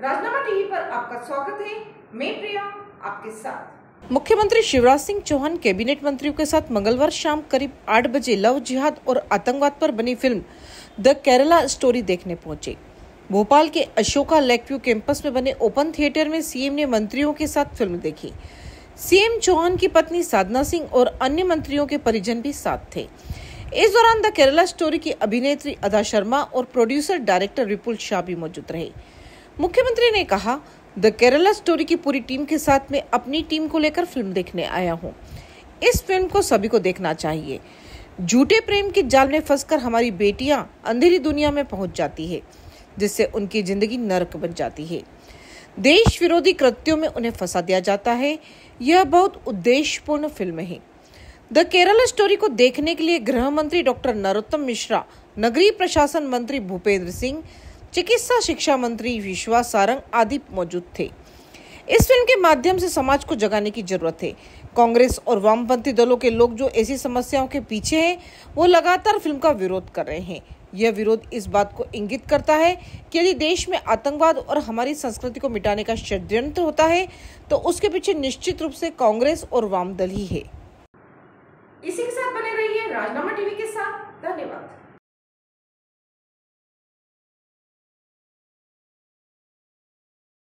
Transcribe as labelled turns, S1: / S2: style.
S1: मैं प्रिया, आपके साथ।
S2: मुख्यमंत्री शिवराज सिंह चौहान कैबिनेट मंत्रियों के साथ मंगलवार शाम करीब आठ बजे लव जिहाद और आतंकवाद पर बनी फ़िल्म द केरला स्टोरी देखने पहुँचे। भोपाल के अशोका लेकव्यू कैंपस में बने ओपन थिएटर में सीएम ने मंत्रियों के साथ फ़िल्म देखी। सीएम चौहान की पत्नी साधना सिंह और अन्य मंत्रियों के परिजन भी साथ थे। इस दौरान द केरला स्टोरी की अभिनेत्री अदा शर्मा और प्रोड्यूसर डायरेक्टर विपुल शाह भी मौजूद रहे। मुख्यमंत्री ने कहा, द केरला स्टोरी की पूरी टीम के साथ में अपनी टीम को लेकर फ़िल्म देखने आया हूँ। इस फ़िल्म को सभी को देखना चाहिए। झूठे प्रेम के जाल में फंसकर हमारी बेटियाँ अंधेरी दुनिया में पहुँच जाती है, जिससे उनकी ज़िंदगी नरक बन जाती है। देश विरोधी कृत्यों में उन्हें फंसा दिया जाता है। यह बहुत उद्देश्यपूर्ण फ़िल्म है। द केरला स्टोरी को देखने के लिए गृह मंत्री डॉक्टर नरोत्तम मिश्रा, नगरीय प्रशासन मंत्री भूपेंद्र सिंह चिकित्सा शिक्षा मंत्री विश्वास सारंग आदि मौजूद थे। इस फ़िल्म के माध्यम से समाज को जगाने की ज़रूरत है। कांग्रेस और वामपंथी दलों के लोग जो ऐसी समस्याओं के पीछे हैं, वो लगातार फ़िल्म का विरोध कर रहे हैं। यह विरोध इस बात को इंगित करता है कि यदि देश में आतंकवाद और हमारी संस्कृति को मिटाने का षड्यंत्र होता है तो उसके पीछे निश्चित रूप से कांग्रेस और वाम दल ही है।